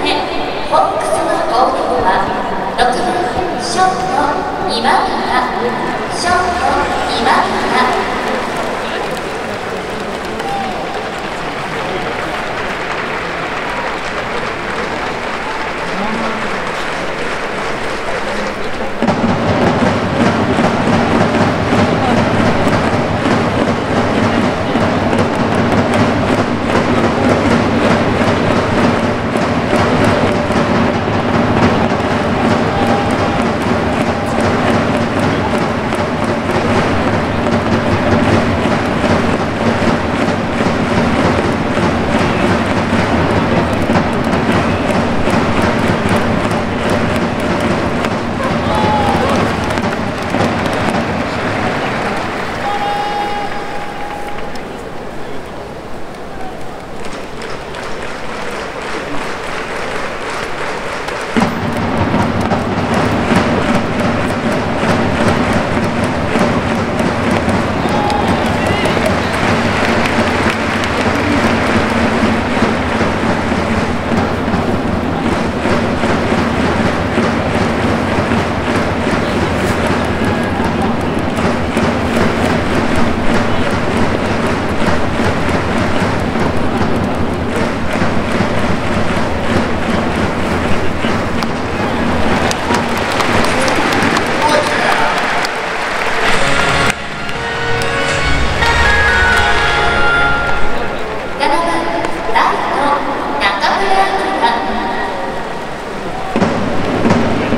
ホックスの攻撃は6番ショート今村ショート今村